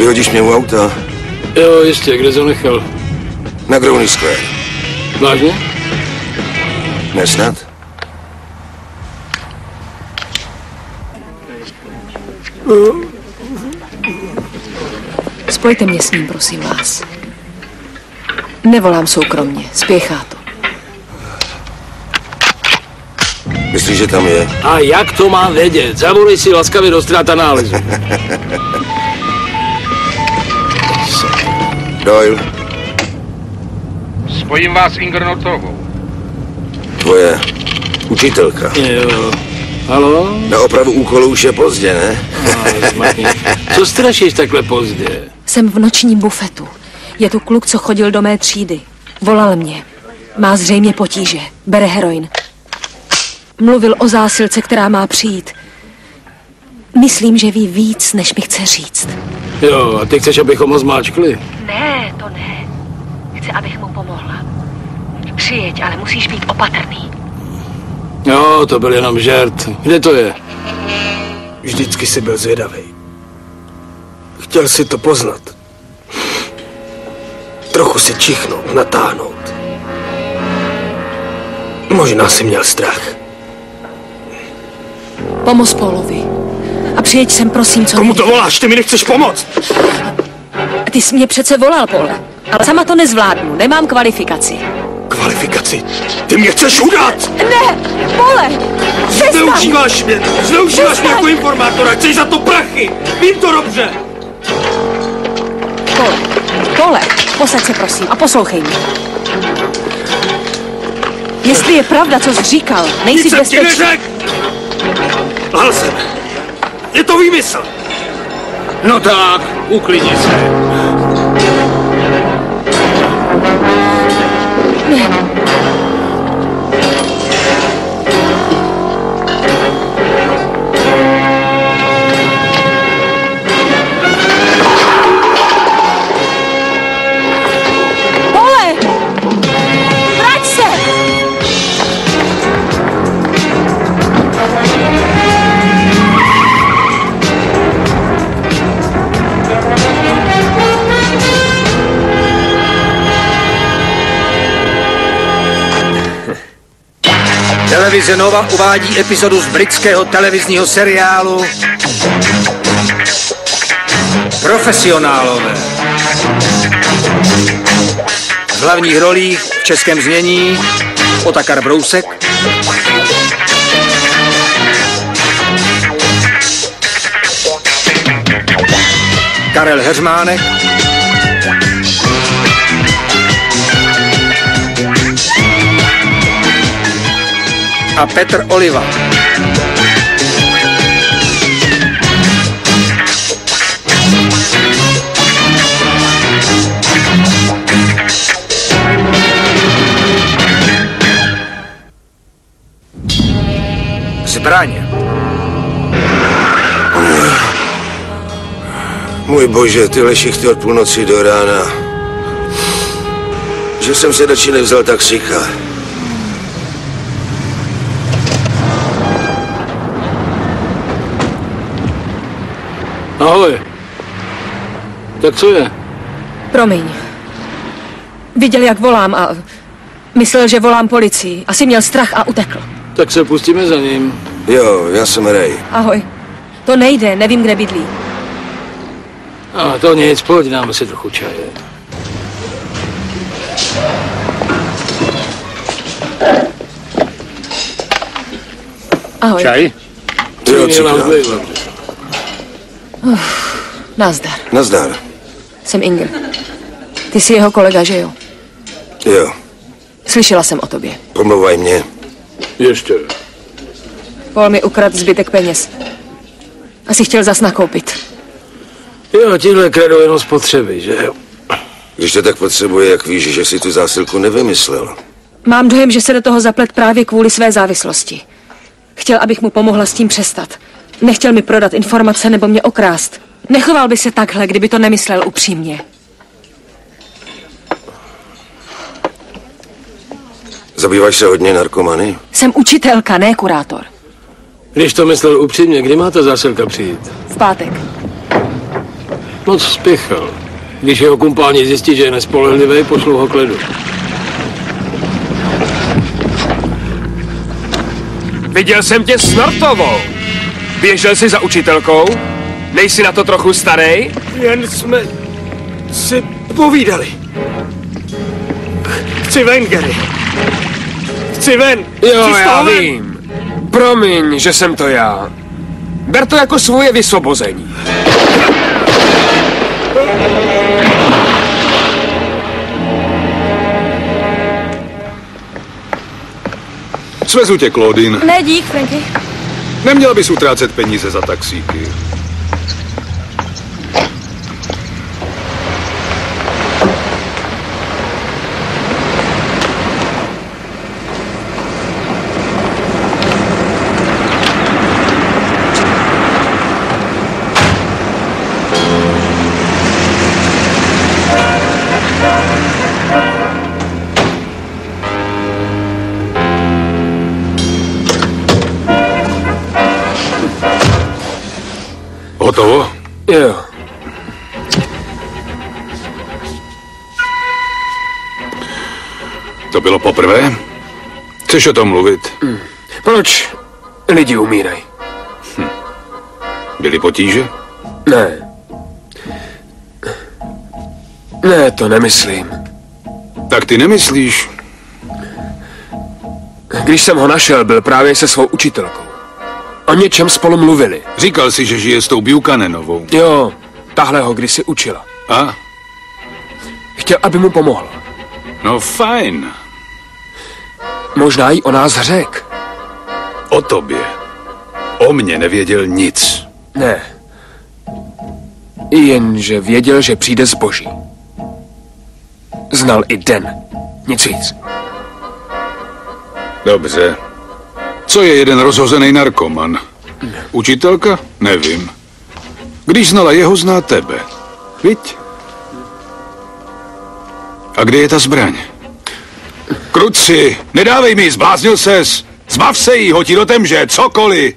Vyhodíš mě u auta? Jo, jistě, kde jsi ho nechal? Na Growney Square. Vážně? Nesnad? Spojte mě s ním, prosím vás. Nevolám soukromně, spěchá to. Myslíš, že tam je? A jak to mám vědět? Zavolej si laskavě do ztráta nálezu. Doyle, Spojím vás s Ingernotovou. tvoje učitelka. Jo. Halo? Na opravu úkolu už je pozdě, ne? No. Co strašíš takhle pozdě? Jsem v nočním bufetu. Je tu kluk, co chodil do mé třídy. Volal mě. Má zřejmě potíže. Bere heroin. Mluvil o zásilce, která má přijít. Myslím, že ví víc, než mi chce říct. Jo, a ty chceš, abychom ho zmáčkli? Ne, to ne. Chci, abych mu pomohla. Přijeď, ale musíš být opatrný. Jo, to byl jenom žert. Kde to je? Vždycky jsi byl zvědavý. Chtěl si to poznat. Trochu si čichnout, natáhnout. Možná si měl strach. Pomoz Polovi. Přijeď sem, prosím, co Komu to voláš? Ty mi nechceš pomoct? Ty jsi mě přece volal, Pole. Ale sama to nezvládnu, nemám kvalifikaci. Kvalifikaci. Ty mě chceš udat! Ne, Pole! Přestaň! Zneužíváš mě! Zneužíváš mě jako informátora! Chceš za to prachy! Vím to dobře! Pole, Pole, posaď se prosím a poslouchej mě. Jestli je pravda, co jsi říkal, nejsi Nic v jsem ti neřekl! Lhal jsem. Je to výmysl! No tak, uklidni se. Pole! Televize Nova uvádí epizodu z britského televizního seriálu Profesionálové. V hlavních rolích v českém znění Otakar Brousek, Karel Heřmánek, a Petr Oliva. Zbraň. Můj bože, ty lešichty od půlnoci do rána. Že jsem se radši nevzal taxíka. Ahoj. Tak co je? Promiň. Viděl, jak volám a myslel, že volám policii. Asi měl strach a utekl. Tak se pustíme za ním. Jo, já jsem Ray. Ahoj. To nejde, nevím, kde bydlí. A to nic, pojď, dáme si trochu čaje. Ahoj. Čaj? Jo, nám zlejva. Nazdar. Nazdar. Jsem Inger. Ty jsi jeho kolega, že jo? Jo, Slyšela jsem o tobě. pomlouvaj mě. Ještě. Paul mi ukradl zbytek peněz. Asi chtěl zas nakoupit. Jo, tihle kradou jenom spotřeby, že jo? Když to tak potřebuje, jak víš, že si tu zásilku nevymyslel. Mám dojem, že se do toho zaplet právě kvůli své závislosti. Chtěl, abych mu pomohla s tím přestat. Nechtěl mi prodat informace nebo mě okrást. Nechoval by se takhle, kdyby to nemyslel upřímně. Zabýváš se hodně narkomany? Jsem učitelka, ne kurátor. Když to myslel upřímně, kdy má ta zásilka přijít? V pátek. Moc spěchal. Když jeho kumpáni zjistí, že je nespolehlivý, pošlou ho k ledu. Viděl jsem tě s Nortovou. Běžel jsi za učitelkou? Nejsi na to trochu starý? Jen jsme si povídali. Chci ven, Gary. Chci ven. Jo, Chci já ven. vím. Promiň, že jsem to já. Ber to jako svoje vysvobození. Svezu tě, Claudine. Ne, dík, Franky. Neměla bys utrácet peníze za taxíky. Hotovo? Jo. To bylo poprvé? Chceš o tom mluvit? Proč lidi umírají? Byly potíže? Ne. Ne, to nemyslím. Tak ty nemyslíš? Když jsem ho našel, byl právě se svou učitelkou. O něčem spolu mluvili. Říkal si, že žije s tou Buchananovou. Jo, tahle ho kdysi učila. A? Chtěl, aby mu pomohla. No fajn. Možná jí o nás řek. O tobě. O mně nevěděl nic. Ne. Jenže věděl, že přijde zboží. Znal i den. Nic víc. Dobře. Co je jeden rozhozený narkoman? Učitelka? Nevím. Když znala jeho, zná tebe. Viď? A kde je ta zbraň? Kruci, nedávej mi, zbláznil ses. Zbav se jí, hoti do temže, cokoliv.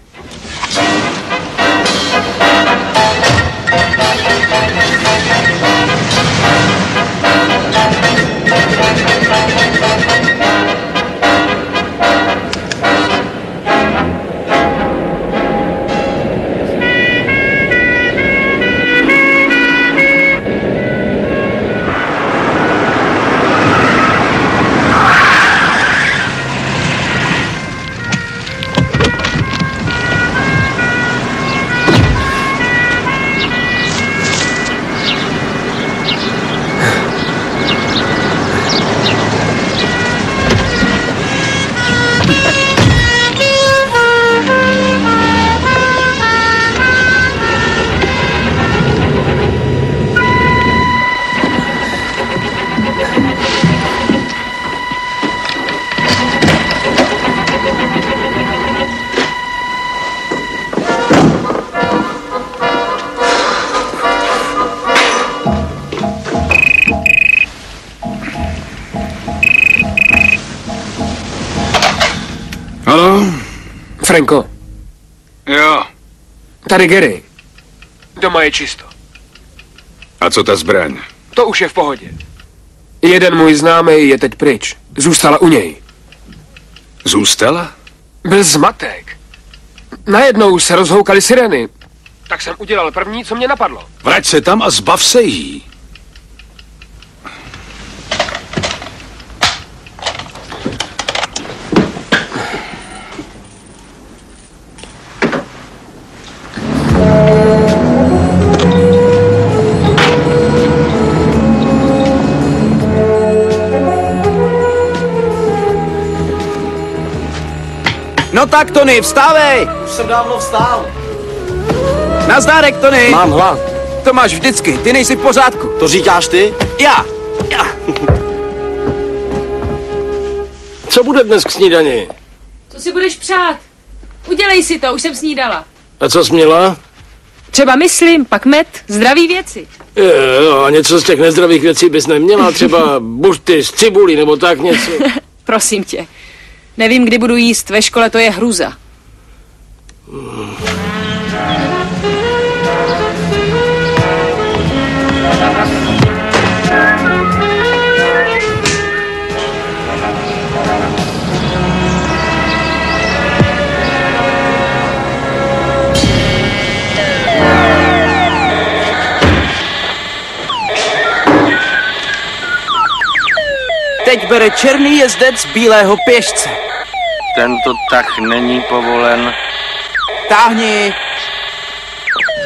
Tady Gary. Doma je čisto. A co ta zbraň? To už je v pohodě. Jeden můj známý je teď pryč. Zůstala u něj. Zůstala? Byl zmatek. Najednou se rozhoukaly sireny. Tak jsem udělal první, co mě napadlo. Vrať se tam a zbav se jí. No tak, Tony, vstávej! Už jsem dávno vstál. Nazdárek, Tony! Mám hlad. To máš vždycky, ty nejsi v pořádku. To říkáš ty? Já! Já! Co bude dnes k snídani? Co si budeš přát? Udělej si to, už jsem snídala. A co jsi měla? Třeba myslím, pak med, zdraví věci. Jo, jo, a něco z těch nezdravých věcí bys neměla? Třeba bušty z cibulí nebo tak něco? Prosím tě. Nevím, kdy budu jíst, ve škole to je hruza. Teď bere černý jezdec bílého pěšce. Tento tah není povolen. Táhni!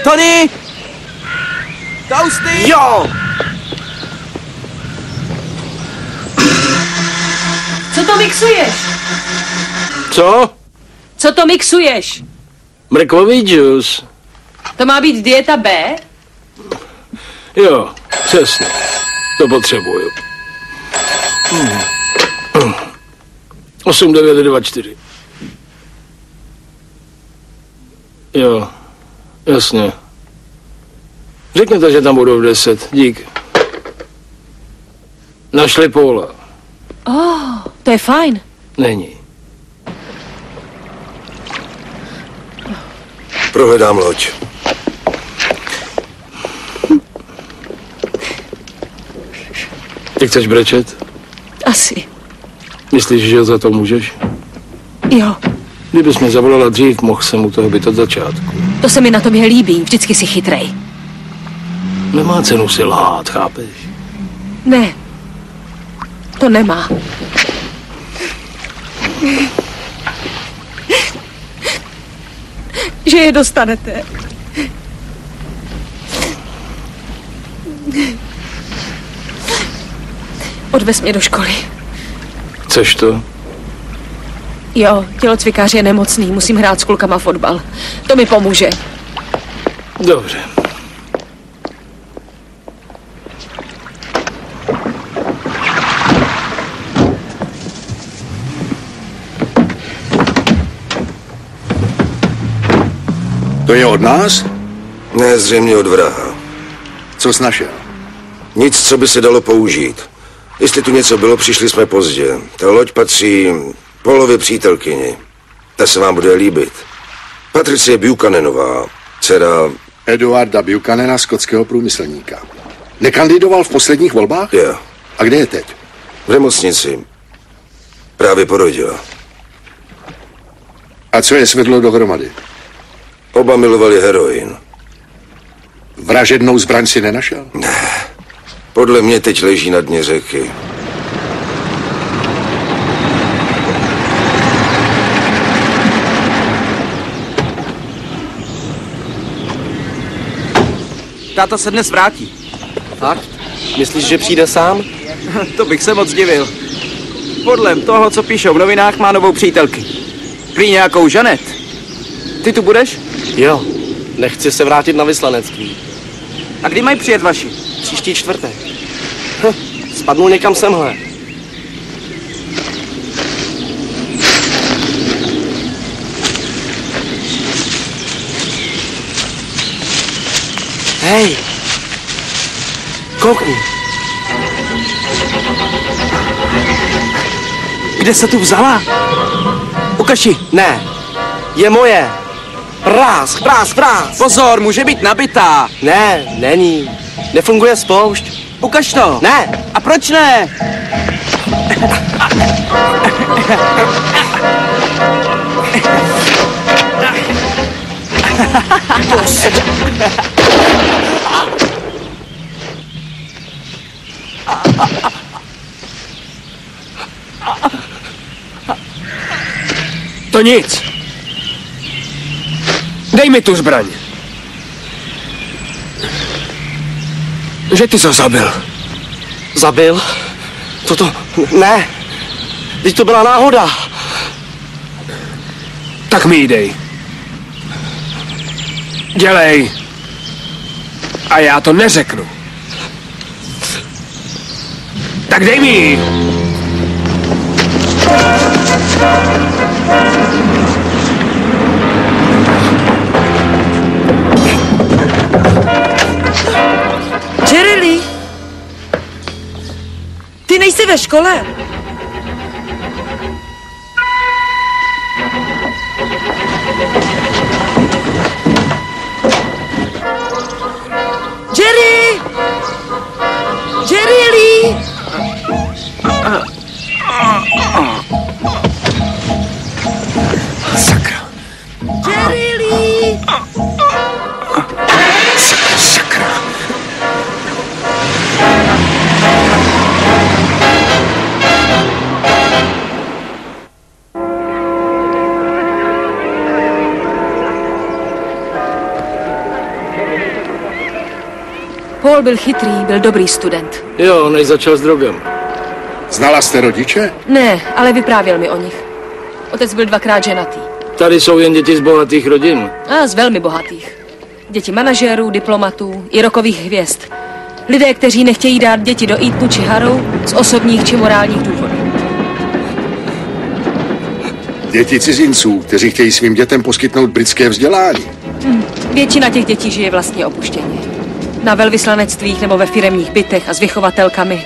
Tony! Toasty! Jo! Co to mixuješ? Co? Co to mixuješ? Mrkvový džus. To má být dieta B? Jo, přesně. To potřebuju. Hmm. 8, 9, 2, 4. Jo, jasně. Řekněte, že tam budou v 10. Dík. Našli Paula. Oh, to je fajn. Není. Prohledám loď. Ty chceš brečet? Asi. Myslíš, že za to můžeš? Jo, Kdybys mě zavolala dřív, mohl jsem u toho být od začátku. to se mi na tobě líbí. Vždycky si chytrej. Nemá cenu si lhát, chápeš? Ne, to nemá. Že je dostanete. Odvez mě do školy. Chceš to? Jo, tělocvikář je nemocný, musím hrát s klukama fotbal. To mi pomůže. Dobře. To je od nás? Ne, zřejmě od vraha. Co jsi našel? Nic, co by se dalo použít. Jestli tu něco bylo, přišli jsme pozdě. Ta loď patří Polově přítelkyni. Ta se vám bude líbit. Patricie Buchananová, dcera... Eduarda Buchanana, skotského průmyslníka. Nekandidoval v posledních volbách? Jo. A kde je teď? V nemocnici. Právě porodila. A co je svedlo dohromady? Oba milovali heroin. Vražednou zbraň si nenašel? Ne. Podle mě teď leží na dně řeky. Táta se dnes vrátí. Fakt? Myslíš, že přijde sám? to bych se moc divil. Podle toho, co píšou v novinách, má novou přítelky. Prý nějakou Žanet. Ty tu budeš? Jo. Nechci se vrátit na vyslanecký. A kdy mají přijet vaši? Příští čtvrtek. Hm, spadnu někam semhle. Hej! Koukni. Kde se tu vzala? Ukaži. Ne. Je moje. Prásk, prásk, prásk. Pozor, může být nabitá. Ne, není. Nefunguje spoušť. Ukaž to. Ne. A proč ne? To nic. Dej mi tu zbraň. Že ty ho zabil. Zabil? Toto... Ne. Teď to byla náhoda. Tak mi ji dej. Dělej. A já to neřeknu. Tak dej mi ji. Ve škole. Paul byl chytrý, byl dobrý student. Jo, než začal s drogem. Znala jste rodiče? Ne, ale vyprávěl mi o nich. Otec byl dvakrát ženatý. Tady jsou jen děti z bohatých rodin. A z velmi bohatých. Děti manažérů, diplomatů i rokových hvězd. Lidé, kteří nechtějí dát děti do Eatonu či Harrow z osobních či morálních důvodů. Děti cizinců, kteří chtějí svým dětem poskytnout britské vzdělání. Hm. Většina těch dětí žije vlastně opuštěně. Na velvyslanectvích nebo ve firemních bytech a s vychovatelkami.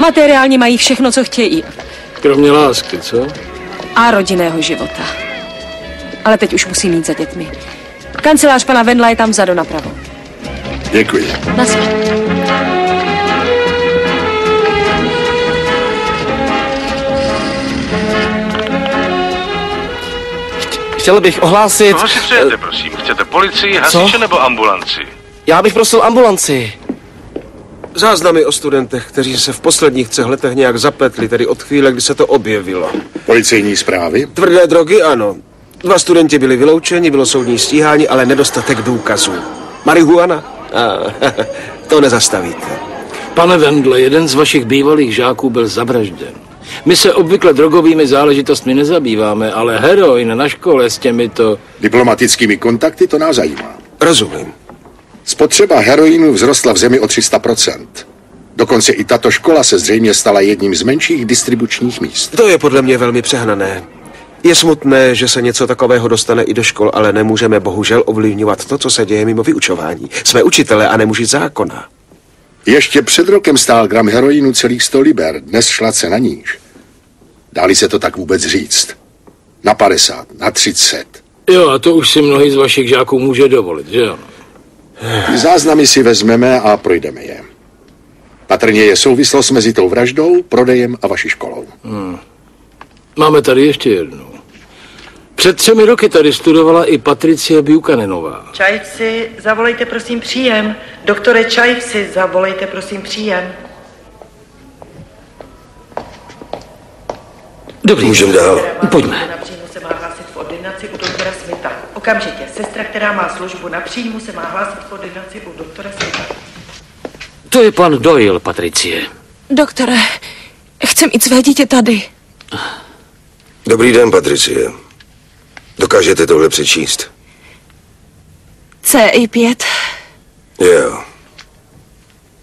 Materiálně mají všechno, co chtějí. Kromě lásky, co? A rodinného života. Ale teď už musím jít za dětmi. Kancelář pana Vendla je tam vzadu napravo. Děkuji. Naschle. Chtěl bych ohlásit... Co si přejete, prosím? Chcete policii, hasiče Co? nebo ambulanci? Já bych prosil ambulanci. Záznamy o studentech, kteří se v posledních třech letech nějak zapletli, tedy od chvíle, kdy se to objevilo. Policejní zprávy? Tvrdé drogy, ano. Dva studenti byli vyloučeni, bylo soudní stíhání, ale nedostatek důkazů. Marihuana? A, to nezastavíte. Pane Vendle, jeden z vašich bývalých žáků byl zavražděn. My se obvykle drogovými záležitostmi nezabýváme, ale heroin na škole s těmito... Diplomatickými kontakty to nás zajímá. Rozumím. Spotřeba heroinu vzrostla v zemi o 300%. Dokonce i tato škola se zřejmě stala jedním z menších distribučních míst. To je podle mě velmi přehnané. Je smutné, že se něco takového dostane i do škol, ale nemůžeme bohužel ovlivňovat to, co se děje mimo vyučování. Jsme učitelé a nemuži zákona. Ještě před rokem stál gram heroinu celých 100 liber, dnes šla se na níž. Dáli se to tak vůbec říct. Na 50, na 30. Jo, a to už si mnohý z vašich žáků může dovolit, že ano? Záznamy si vezmeme a projdeme je. Patrně je souvislost mezi tou vraždou, prodejem a vaší školou. Hmm. Máme tady ještě jednu. Před třemi roky tady studovala i Patricie Buchananová. Čajvsi, zavolejte prosím příjem. Doktore Čajvsi, zavolejte prosím příjem. Dobrý. Můžeme dál. Pojďme. Smita. Okamžitě. Sestra, která má službu na příjmu, se má hlásit v ordinaci u doktora Smita. To je pan Doyle, Patricie. Doktore, chcem mít své dítě tady. Dobrý den, Patricie. Dokážete tohle přečíst? CI5. Jo.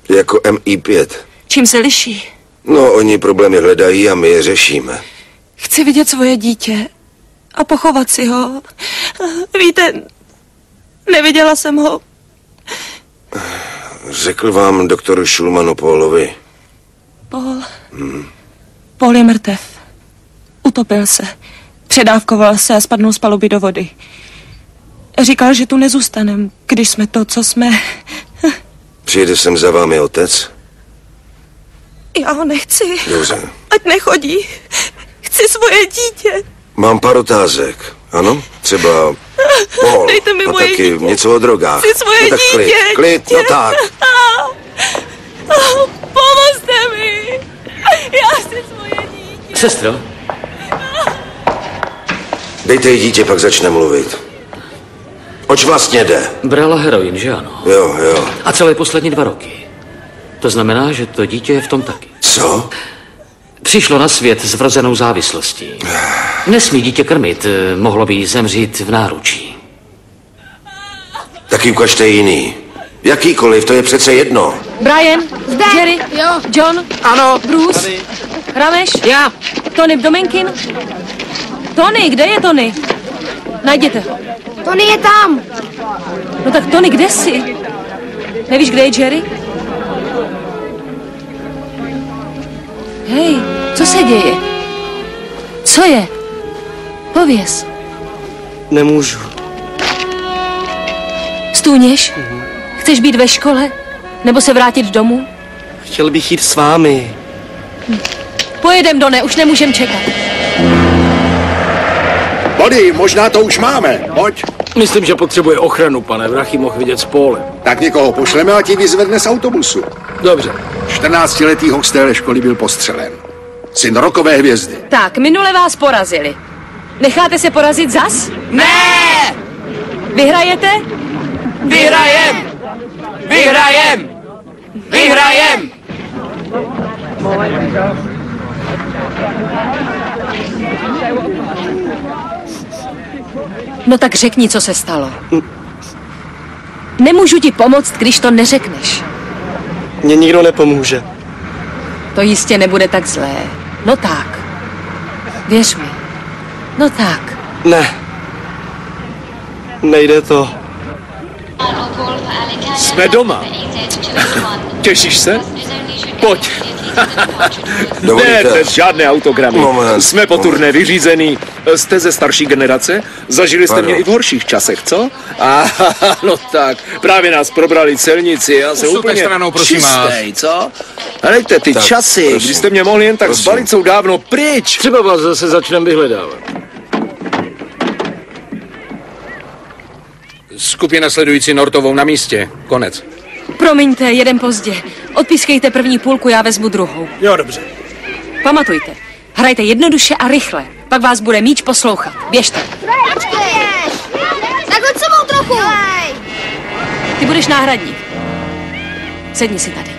Jako MI5. Čím se liší? No, oni problémy hledají a my je řešíme. Chci vidět svoje dítě a pochovat si ho. Víte, neviděla jsem ho. Řekl vám doktor Schulmanu Paulovi. Paul, Hmm. Paul je mrtev. Utopil se. Předávkoval se a spadnul z paluby do vody. Říkal, že tu nezůstanem, když jsme to, co jsme. Přijede sem za vámi otec? Já ho nechci. Dobře. Ať nechodí. Chci svoje dítě. Mám pár otázek. Ano? Třeba Paul. Dejte mi a moje taky dítě. něco o drogách. Chci svoje no tak klid, dítě. klid, no tak. Pomozte mi. Já chci svoje dítě. Sestro, Dejte jí dítě, pak začne mluvit. Oč vlastně jde? brala heroin, že ano? Jo, jo. A celé poslední dva roky. To znamená, že to dítě je v tom taky. Co? Přišlo na svět s vrozenou závislostí. Nesmí dítě krmit, eh, mohlo by jí zemřít v náručí. Taky ukažte jiný. Jakýkoliv, to je přece jedno. Brian, Zde. Jerry, jo. John, ano, Bruce, tady. Rameš, Já. Tony Domenkin. Tony, kde je Tony? Najděte ho. Tony je tam. No tak Tony, kde jsi? Nevíš, kde je Jerry? Hej, co se děje? Co je? Pověz. Nemůžu. Stůněš? Chceš být ve škole? Nebo se vrátit domů? Chtěl bych jít s vámi. Pojedem, Done, už nemůžem čekat. Body, možná to už máme. Pojď. Myslím, že potřebuje ochranu, pane. Vrachy mohl vidět s Polem. Tak někoho pošleme a ti vyzvedne z autobusu. Dobře. 14-letý hoch z téhle školy byl postřelen. Syn rokové hvězdy. Tak, minule vás porazili. Necháte se porazit zas? Ne! Vyhrajete? Vyhrajem! Vyhrajem! Vyhrajem! No tak řekni, co se stalo. Nemůžu ti pomoct, když to neřekneš. Mně nikdo nepomůže. To jistě nebude tak zlé. No tak. Věř mi. No tak. Ne. Nejde to. Jsme doma. Těšíš se? Pojď. Dovolíte? Ne, dnes žádné autogramy. Moment, Jsme po turné vyřízený. Jste ze starší generace? Zažili jste Ano. mě i v horších časech, co? A no tak, právě nás probrali celníci. Já jsem Posuňte úplně stranou, prosím čistej, vás. co? Helejte, ty Tak, časy, prosím. kdy jste mě mohli jen tak Prosím. zbalit, jsou dávno pryč. Třeba vás zase začneme vyhledávat. Skupina sledující Nortovou na místě. Konec. Promiňte, jeden pozdě. Odpískejte první půlku, já vezmu druhou. Jo, dobře. Pamatujte, hrajte jednoduše a rychle. Pak vás bude míč poslouchat. Běžte. Tak hoď se mnou trochu. Ty budeš náhradník. Sedni si tady.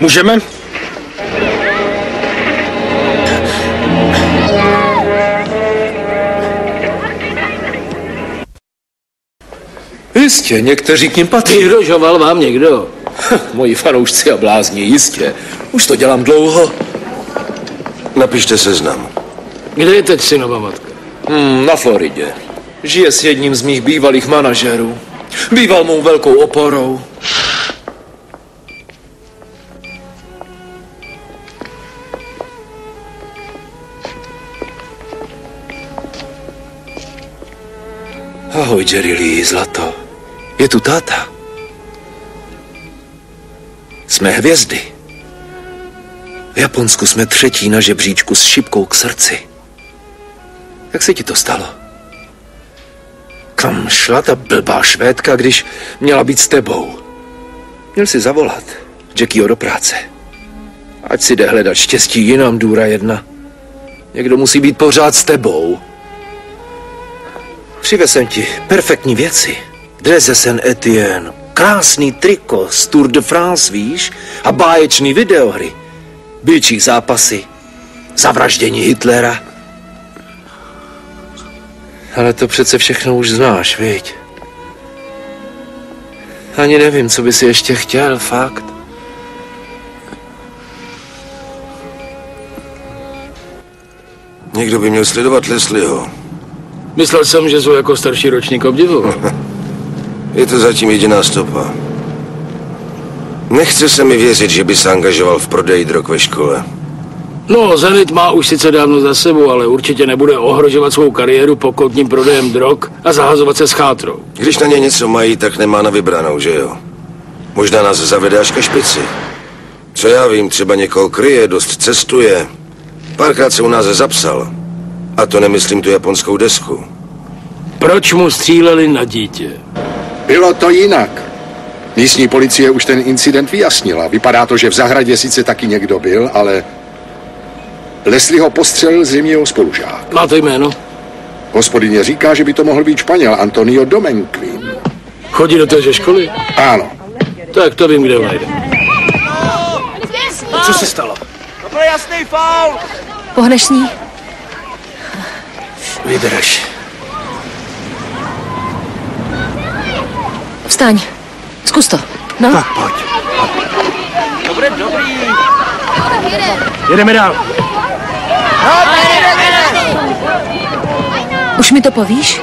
Můžeme? Jistě, někteří k ním patří. Vyhrožoval vám někdo? Moji fanoušci a blázni, jistě. Už to dělám dlouho. Napište seznam. Kde je teď synova matka? Hmm, na Floridě. Žije s jedním z mých bývalých manažerů. Býval mou velkou oporou. Ahoj, Jerry Lee, zlato. Je tu táta. Jsme hvězdy. V Japonsku jsme třetí na žebříčku s šipkou k srdci. Jak se ti to stalo? Kam šla ta blbá švédka, když měla být s tebou? Měl si zavolat Jackieho do práce. Ať si jde hledat štěstí jinam, důra jedna. Někdo musí být pořád s tebou. Přivez ti perfektní věci. Dres ze Saint Etienne, krásný triko z Tour de France, víš? A báječný videohry. Bíčí zápasy. Zavraždění Hitlera. Ale to přece všechno už znáš, viď? Ani nevím, co by si ještě chtěl, fakt. Někdo by měl sledovat Leslieho. Myslel jsem, že jsou jako starší ročník obdivoval. Je to zatím jediná stopa. Nechce se mi věřit, že by se angažoval v prodeji drog ve škole. No, Zenit má už sice dávno za sebou, ale určitě nebude ohrožovat svou kariéru pokotním prodejem drog a zahazovat se s chátrou. Když na ně něco mají, tak nemá na vybranou, že jo? Možná nás zavede až ke špici. Co já vím, třeba někoho kryje, dost cestuje. Párkrát se u nás zapsal. A to nemyslím tu japonskou desku. Proč mu stříleli na dítě? Bylo to jinak. Místní policie už ten incident vyjasnila. Vypadá to, že v zahradě sice taky někdo byl, ale Leslie ho postřelil zřejmě jeho spolužák. Má to jméno? Hospodyně říká, že by to mohl být Španěl Antonio Domenquin. Chodí do téže školy? Ano. Tak to vím, kde ho najde. Co se stalo? To byl jasný faul! Pohneš ní? Vydrž. Vstaň. Zkus to. No. Tak pojď. To bude dobrý. Jedeme dál. Už mi to povíš?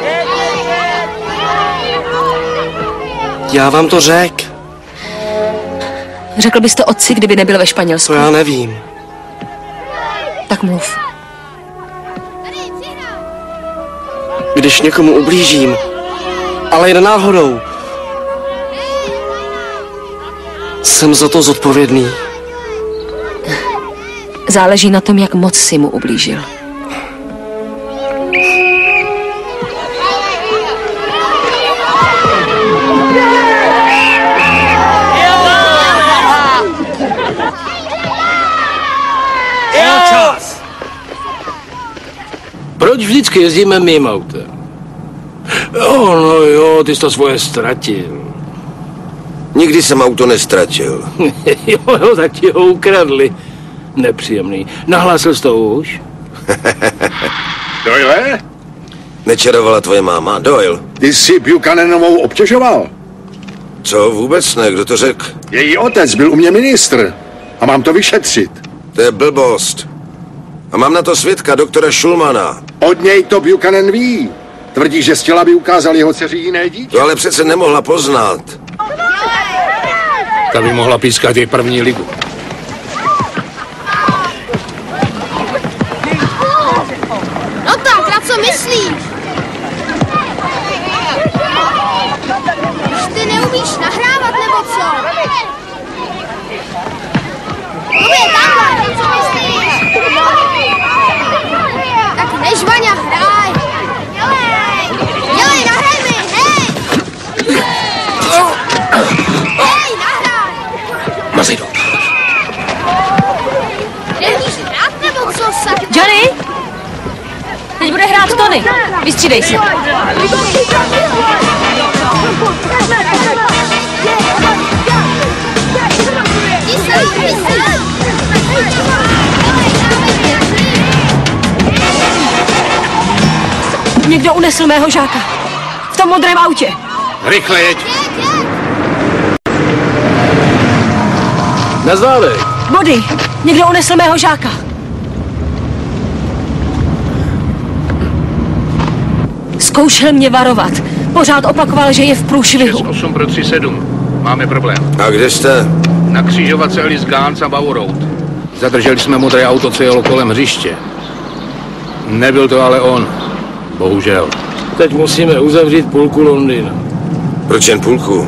Já vám to řek. Řekl bys to otci, kdyby nebyl ve Španělsku. To já nevím. Tak mluv. Když někomu ublížím, ale jen náhodou, jsem za to zodpovědný. Záleží na tom, jak moc si mu ublížil. Proč vždycky jezdíme mým autem. Jo, no jo, ty jsi to svoje ztratil. Nikdy jsem auto nestratil. jo, jo, tak ti ho ukradli. Nepříjemný. Nahlásil jsi to už? Doyle? Nečarovala tvoje máma? Doyle. Ty jsi Buchananovou obtěžoval. Co, vůbec ne, kdo to řekl? Její otec byl u mě ministr a mám to vyšetřit. To je blbost. A mám na to svědka, doktora Schulmana. Od něj to Buchanan ví. Tvrdí, že z těla by ukázal jeho dceři jiné dítě. To ale přece nemohla poznat. Ta by mohla pískat i první ligu. No tak, na co myslíš? Už ty neumíš nahrávat, nebo co? Tobě takhle, co myslíš? Tak než Vaňa, hraj! Dělej, nahraj mi, hej! Hej, nahraj! Mazej do. Neumíš hrát, nebo co, sakra? Johnny? Teď bude hrát Tony. Vystřídej se. Někdo unesl mého žáka. V tom modrém autě. Rychle jeď. Na zádech. Body, někdo unesl mého žáka. Zkoušel mě varovat. Pořád opakoval, že je v průšvihu. 8 pro 37. Máme problém. A kde jste? Na křižovatce Alice Gans a Bow Road. Zadrželi jsme modré auto, co jelo kolem hřiště. Nebyl to ale on. Bohužel. Teď musíme uzavřít půlku Londýna. Proč jen půlku?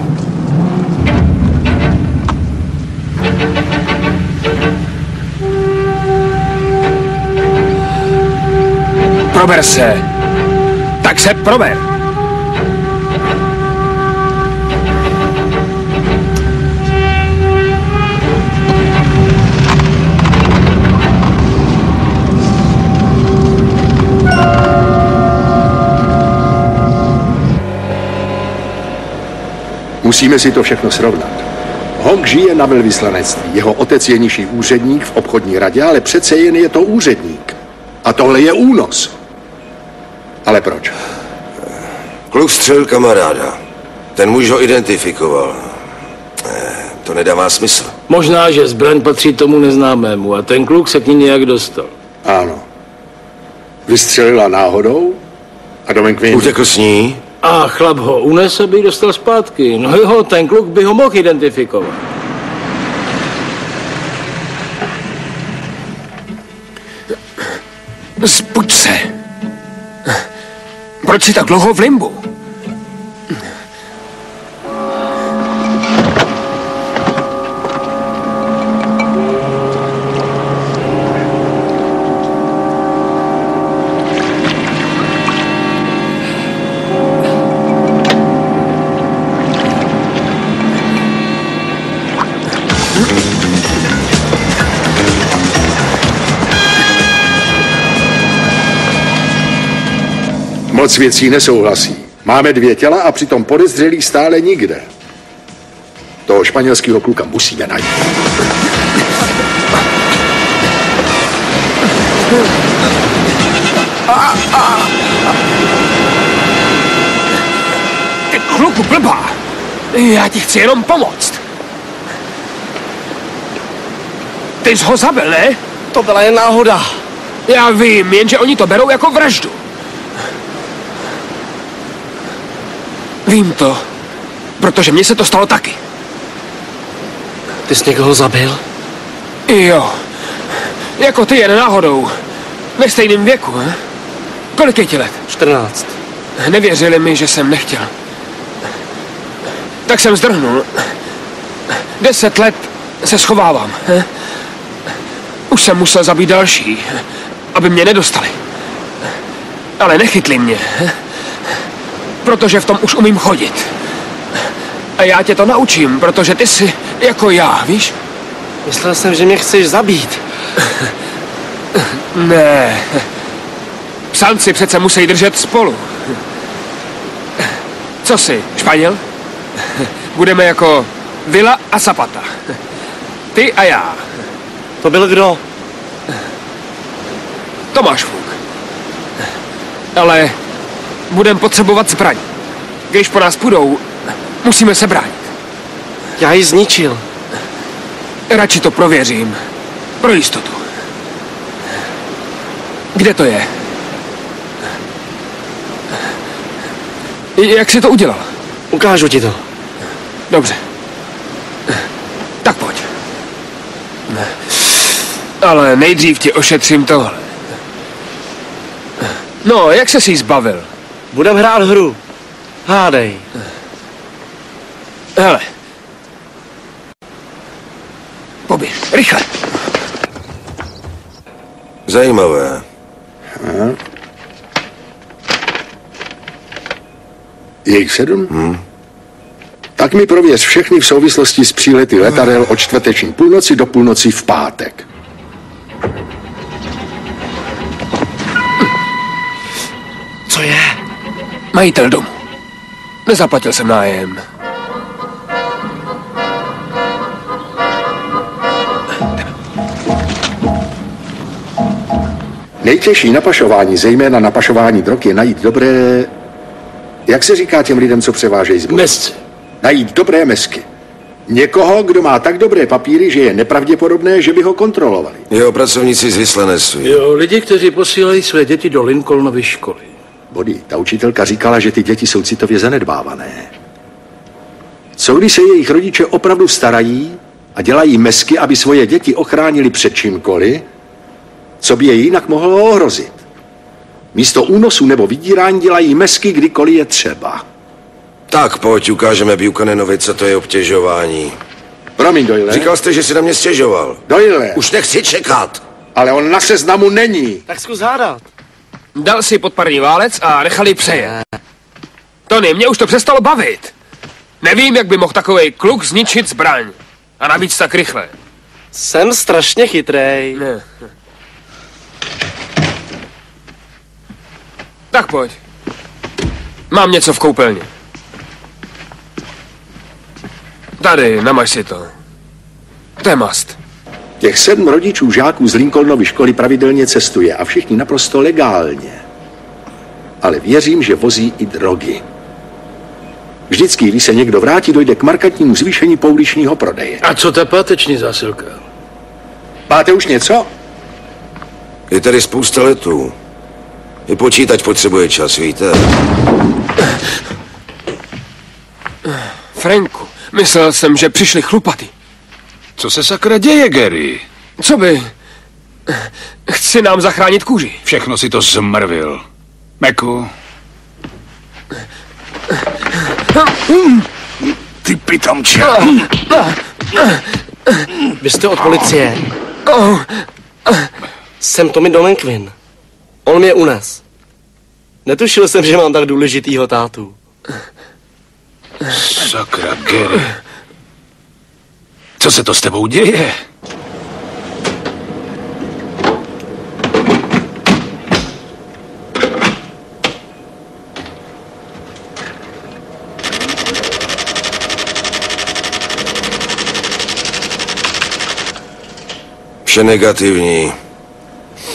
Prober se. Tak se prober. Musíme si to všechno srovnat. Hong žije na velvyslanectví. Jeho otec je nižší úředník v obchodní radě, ale přece jen je to úředník. A tohle je únos. Ale proč? Kluk střelil kamaráda. Ten muž ho identifikoval. Eh, To nedává smysl. Možná, že zbraň patří tomu neznámému a ten kluk se k ní nějak dostal. Ano. Vystřelila náhodou a Domen Quinn... Utekl s ní? A chlap ho unesl, by dostal zpátky. No jo, ten kluk by ho mohl identifikovat. Zbuď se. Proč jsi tak dlouho v limbu? Moc věcí nesouhlasí. Máme dvě těla a přitom podezřelý stále nikde. Toho španělského kluka musíme najít. Ty kluku blbá. Já ti chci jenom pomoct. Ty jsi ho zabil, ne? To byla jen náhoda. Já vím, jenže oni to berou jako vraždu. Vím to, protože mně se to stalo taky. Ty jsi někoho zabil? Jo, jako ty jen náhodou. Ve stejném věku, he? Kolik je ti let? 14. Nevěřili mi, že jsem nechtěl. Tak jsem zdrhnul. Deset let se schovávám. He? Už jsem musel zabít další, aby mě nedostali. Ale nechytli mě. he? Protože v tom už umím chodit. A já tě to naučím, protože ty jsi jako já, víš? Myslel jsem, že mě chceš zabít. Ne. Texanci přece musí držet spolu. Co si, Španěl? Budeme jako Vila a Zapata. Ty a já. To byl kdo? Tomáš Fuk. Ale budeme potřebovat zbraň. Když po nás půjdou, musíme se bránit. Já ji zničil. Radši to prověřím. Pro jistotu. Kde to je? Jak jsi to udělal? Ukážu ti to. Dobře. Tak pojď. Ale nejdřív ti ošetřím tohle. No, jak se si zbavil? Budem hrát hru. Hádej. Hele. Poběž, rychle. Zajímavé. Aha. Je jich sedm? Hmm. Tak mi prověř všechny v souvislosti s přílety letadel od čtvrteční půlnoci do půlnoci v pátek. Majitel domu. Nezaplatil jsem nájem. Nejtěžší napašování, zejména napašování drog, je najít dobré... Jak se říká těm lidem, co převážejí zboží? Mesce. Najít dobré mesky. Někoho, kdo má tak dobré papíry, že je nepravděpodobné, že by ho kontrolovali. Jeho pracovníci z Whistlenesu. Jo, lidi, kteří posílají své děti do Lincolnovy školy. Body, ta učitelka říkala, že ty děti jsou citově zanedbávané. Co když se jejich rodiče opravdu starají a dělají mesky, aby svoje děti ochránili před čímkoliv, co by je jinak mohlo ohrozit? Místo únosu nebo vydírání dělají mesky, kdykoliv je třeba. Tak pojď, ukážeme Buchananovi, co to je obtěžování. Promiň, Doyle. Říkal jste, že si na mě stěžoval. Doyle. Už nechci čekat. Ale on na seznamu není. Tak zkus hádat. Dal si podparný válec a nechali přeje. Tony, mě už to přestalo bavit. Nevím, jak by mohl takový kluk zničit zbraň. A navíc tak rychle. Jsem strašně chytrej. Ne. Tak pojď. Mám něco v koupelně. Tady, namaž si to. To je mast. Těch sedm rodičů žáků z Lincolnovy školy pravidelně cestuje a všichni naprosto legálně. Ale věřím, že vozí i drogy. Vždycky, když se někdo vrátí, dojde k markantnímu zvýšení pouličního prodeje. A co ta páteční zásilka? Máte už něco? Je tady spousta letů. I počítač potřebuje čas, víte? Franku, myslel jsem, že přišli chlupaty. Co se sakra děje, Gary? Co by? Chci nám zachránit kůži. Všechno si to zmrvil. Meku. Ty pitomče. Vy jste od policie. Jsem Tommy Domenkvin. On mě unes. Netušil jsem, že mám tak důležitýho tátu. Sakra, Gary. Co se to s tebou děje? Vše negativní.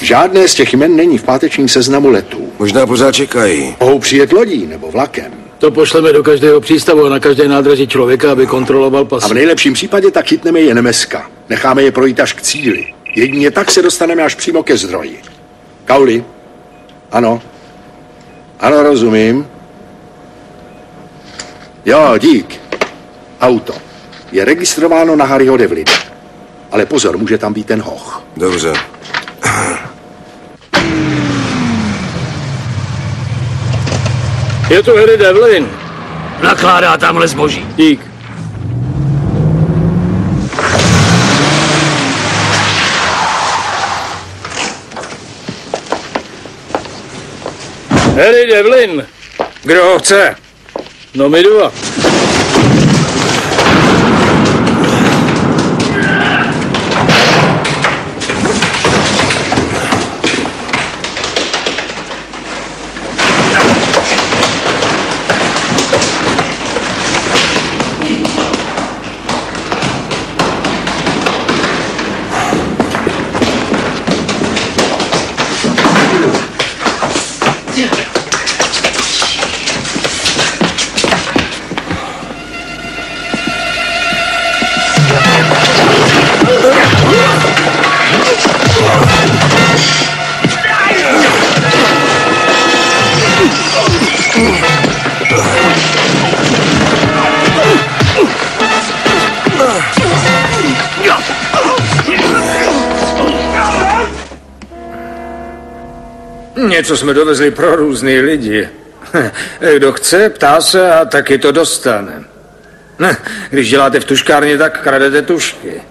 Žádné z těch jmen není v pátečním seznamu letů. Možná pořád čekají. Mohou přijet lodí nebo vlakem. To pošleme do každého přístavu a na každé nádraží člověka, aby kontroloval pas. A v nejlepším případě tak chytneme je Nemeska. Necháme je projít až k cíli. Jedině tak se dostaneme až přímo ke zdroji. Kauli? Ano. Ano, rozumím. Jo, dík. Auto. Je registrováno na Harryho Devlina. Ale pozor, může tam být ten hoch. Dobře. Je tu Harry Devlin. Nakládá tamhle zboží. Dík. Harry Devlin. Kdo ho chce? No my dva. Něco jsme dovezli pro různý lidi. Kdo chce, ptá se a taky to dostane. Ne, když děláte v tuškárně, tak kradete tušky.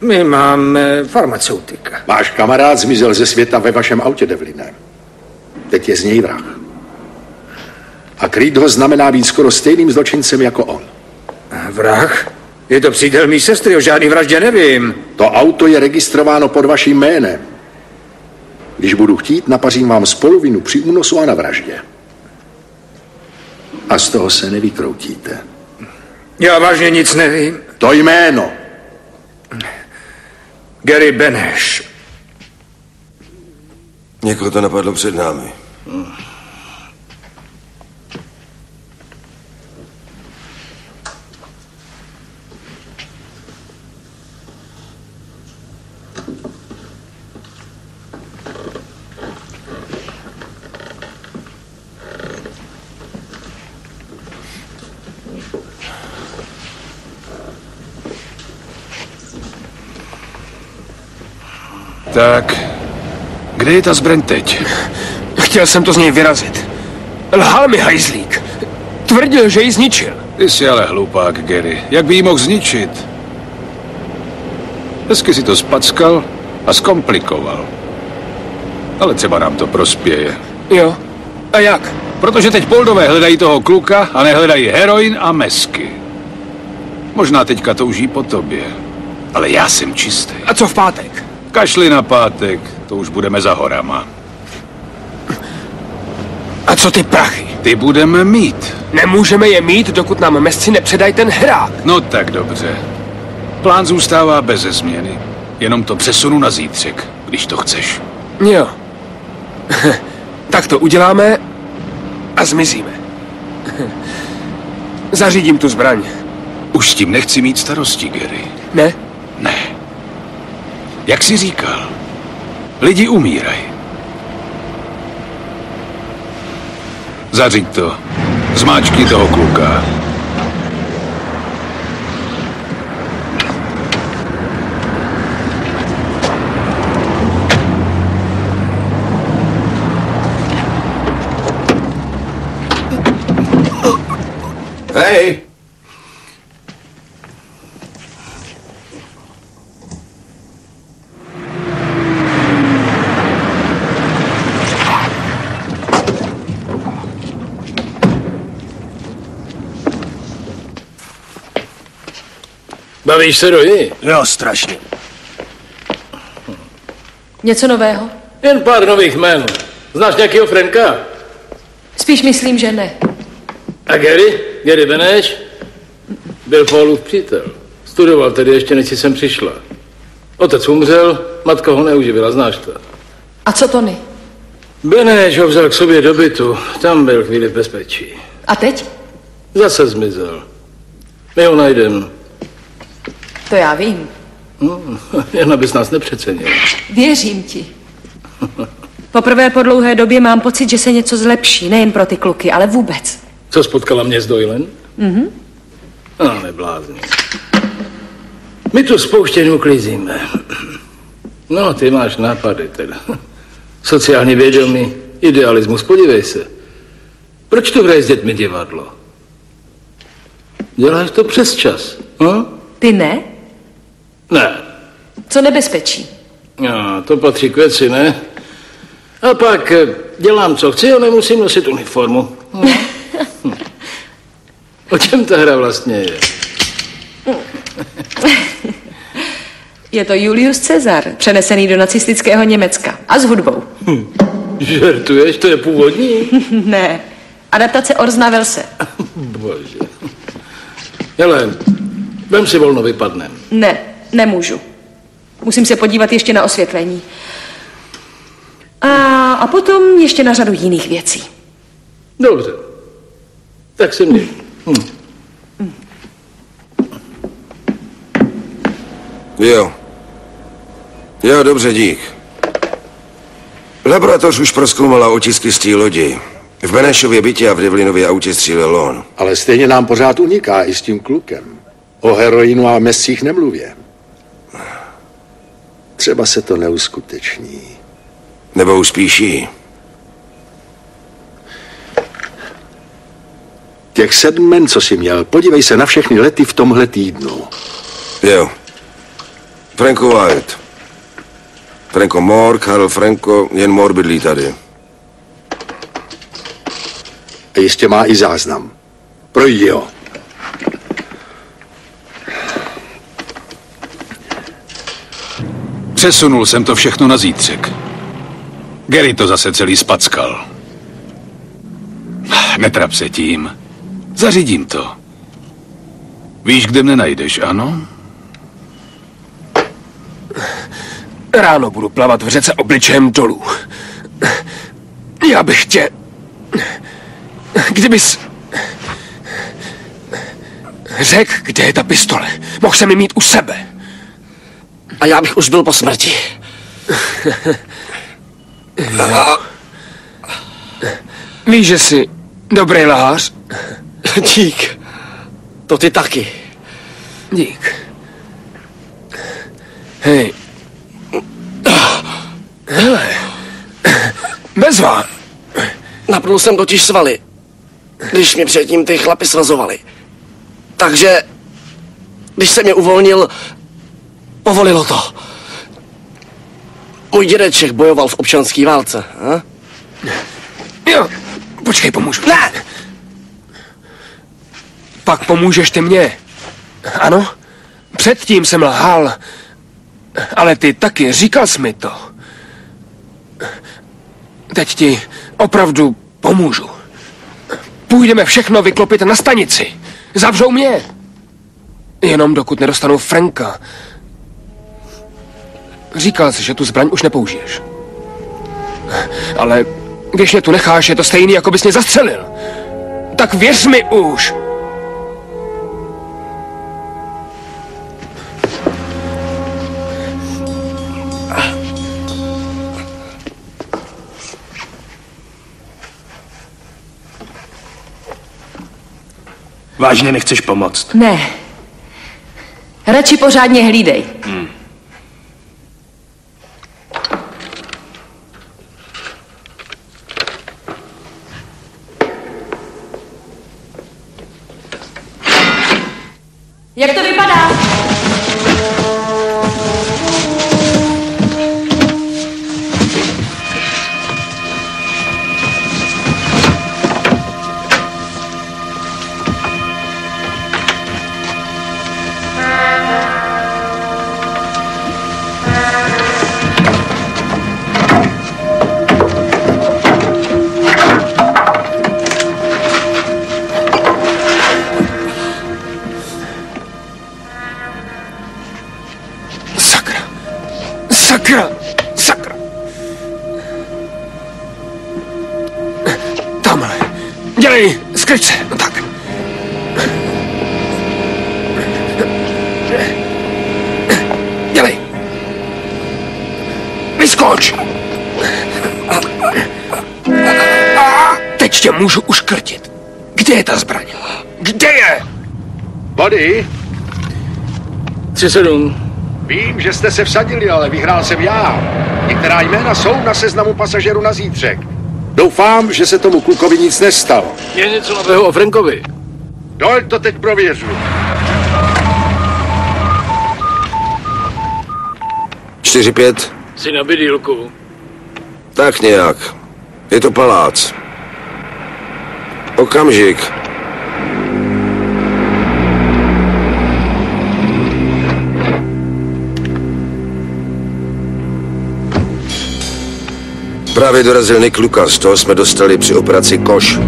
My máme farmaceutika. Váš kamarád zmizel ze světa ve vašem autě, Devline. Teď je z něj vrah. A Creed ho znamená být skoro stejným zločincem jako on. Vrah? Je to přítel mý sestry, o žádný vraždě nevím. To auto je registrováno pod vaším jménem. Když budu chtít, napařím vám spoluvinu při únosu a na vraždě. A z toho se nevykroutíte. Já vážně nic nevím. To jméno. Gary Beneš. Někoho to napadlo před námi. Tak, kde je ta zbraň teď? Chtěl jsem to z něj vyrazit. Lhal mi hajzlík. Tvrdil, že ji zničil. Ty jsi ale hlupák, Gary. Jak by ji mohl zničit? Hezky si to spackal a zkomplikoval. Ale třeba nám to prospěje. Jo. A jak? Protože teď Poldové hledají toho kluka a nehledají heroin a mesky. Možná teďka touží po tobě. Ale já jsem čistý. A co v pátek? Kašli na pátek, to už budeme za horama. A co ty prachy? Ty budeme mít. Nemůžeme je mít, dokud nám mesci nepředají ten hrák. No tak dobře. Plán zůstává bez změny. Jenom to přesunu na zítřek, když to chceš. Jo. tak to uděláme a zmizíme. Zařídím tu zbraň. Už s tím nechci mít starosti, Gary. Ne? Ne. Jak jsi říkal, lidi umírají. Zařiď to. Zmáčkni toho kluka. Hej! Bavíš se, Roji? Jo, strašně. Něco nového? Jen pár nových jmen. Znáš nějakého Franka? Spíš myslím, že ne. A Gary? Gary Beneš? Byl Paulův přítel. Studoval tedy ještě, než jsi sem přišla. Otec umřel, matka ho neuživila, znáš to. A co Tony? Beneš ho vzal k sobě do bytu. Tam byl chvíli v bezpečí. A teď? Zase zmizel. My ho najdeme. To já vím. No, jen abys nás nepřecenil. Věřím ti. Poprvé po dlouhé době mám pocit, že se něco zlepší, nejen pro ty kluky, ale vůbec. Co spotkala mě s Doylen? Mhm. A neblázni. My tu spouštění uklízíme. No, ty máš nápady teda. Sociální vědomí, idealismus, podívej se. Proč tu hraje s dětmi divadlo? Děláš to přes čas, no? Ty ne? Ne. Co nebezpečí? No, to patří k věci, ne? A pak eh, dělám, co chci a nemusím nosit uniformu. No. Hm. O čem ta hra vlastně je? Je to Julius Cezar, přenesený do nacistického Německa. A s hudbou. Hm. Žertuješ, to je původní? ne. Adaptace Orzna Velse. Bože. Hele, vem si volno, vypadnem. Ne, nemůžu. Musím se podívat ještě na osvětlení. A, a potom ještě na řadu jiných věcí. Dobře. Tak se měj. Hm. Jo. Jo, dobře, dík. Laboratoř už proskoumala otisky z té lodi. V Benešově bytě a v Devlinově autě střílel on. Ale stejně nám pořád uniká i s tím klukem. O heroinu a mesích nemluvě. Třeba se to neuskuteční. Nebo uspíší. Těch sedm men, co jsi měl, podívej se na všechny lety v tomhle týdnu. Jo. Franko White. Franko Moore, Karl Franko, jen Moore bydlí tady. A jistě má i záznam. Projdi ho. Přesunul jsem to všechno na zítřek. Gary to zase celý spackal. Netrap se tím. Zařídím to. Víš, kde mne najdeš, ano? Ráno budu plavat v řece obličejem dolů. Já bych tě... Kdybys... Řek, kde je ta pistole. Mohl jsem ji mít u sebe. A já bych už byl po smrti. Víš, že jsi dobrý lhář? Dík. To ty taky. Dík. Hej. Hele. Bezva. Napnul jsem totiž svaly, když mě předtím ty chlapy svazovali. Takže, když jsem je uvolnil, povolilo to. Můj dědeček bojoval v občanské válce. A? Jo, počkej, pomůžu. Ne! Pak pomůžeš ty mně. Ano? Předtím jsem lhal. Ale ty taky, říkal jsi mi to. Teď ti opravdu pomůžu. Půjdeme všechno vyklopit na stanici. Zavřou mě. Jenom dokud nedostanu Franka. Říkal jsi, že tu zbraň už nepoužiješ. Ale když mě tu necháš, je to stejný, jako bys mě zastřelil. Tak věř mi už. Vážně nechceš pomoct? Ne. Radši pořádně hlídej. Hmm. Jak to vypadá? 3-7. vím, že jste se vsadili, ale vyhrál jsem já. Některá jména jsou na seznamu pasažerů na zítřek. Doufám, že se tomu klukovi nic nestalo. Je něco nového o Frankovi? Doň to teď prověřu. Čtyři pět? Jsi na bydýlku. Tak nějak. Je to palác. Okamžik. Právě dorazil Nick Lucas, toho jsme dostali při operaci Koš.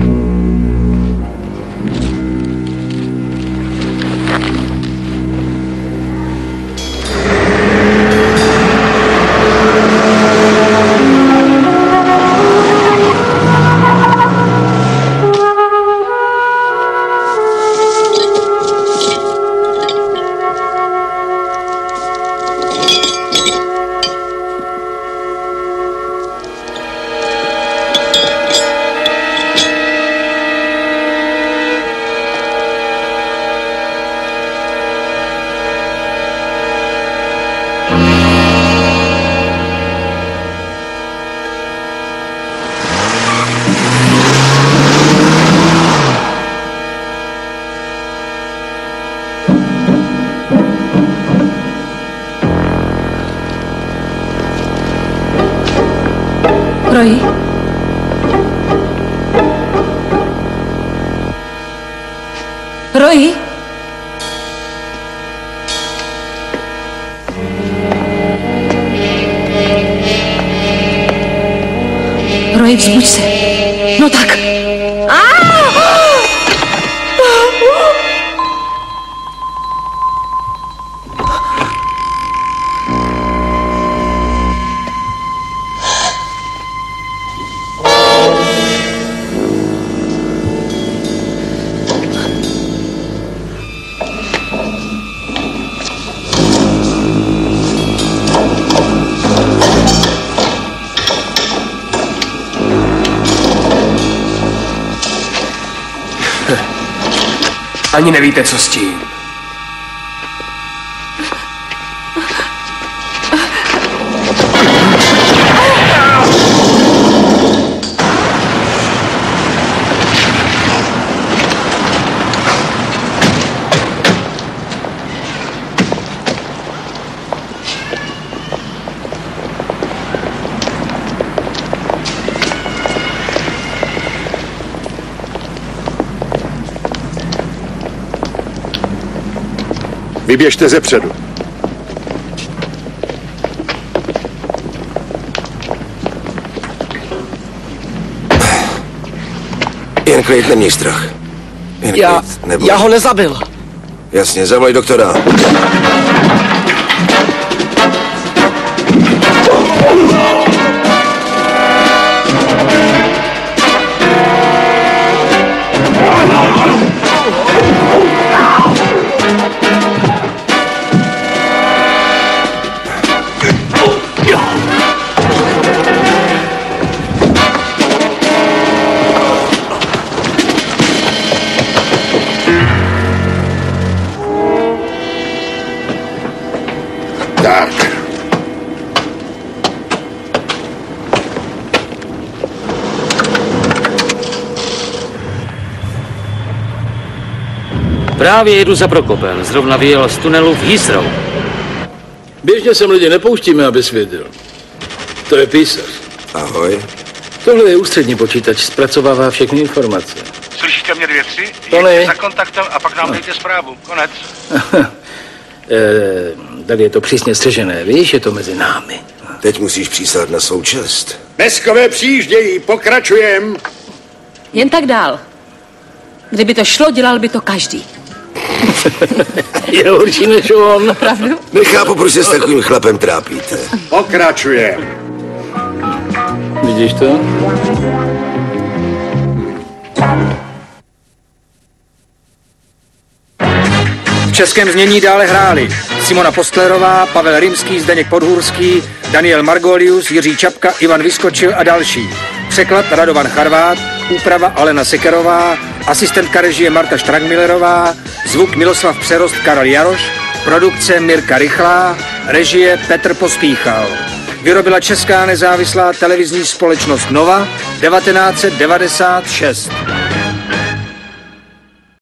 Ani nevíte, co s tím. Vyběžte ze předu. Jen klid, neměj strach. Jen Já, klid, neboj. já ho nezabil. Jasně, zavolej doktora. Právě jedu za Prokopem. Zrovna vyjel z tunelu v Heathrow. Běžně sem lidi nepouštíme, aby věděl. To je písař. Ahoj. Tohle je ústřední počítač, zpracovává všechny informace. Slyšíte mě dvě, tři? Tony. Jeďte za kontaktem a pak nám dejte zprávu. Konec. Eh, tady je to přísně střežené, víš, je to mezi námi. Teď musíš přísát na svou čest. Dneskové přijíždějí, pokračujem. Jen tak dál. Kdyby to šlo, dělal by to každý. Je horší než on. Opravdu? Nechápu, proč se s takovým chlapem trápíte. Pokračujem. Vidíš to? V českém znění dále hráli Simona Postlerová, Pavel Rimský, Zdeněk Podhůrský, Daniel Margolius, Jiří Čapka, Ivan Vyskočil a další. Překlad Radovan Charvát, úprava Alena Sekerová, asistentka režie Marta Štrangmillerová, zvuk Miloslav Přerost, Karel Jaroš, produkce Mirka Rychlá, režie Petr Pospíchal. Vyrobila Česká nezávislá televizní společnost Nova 1996.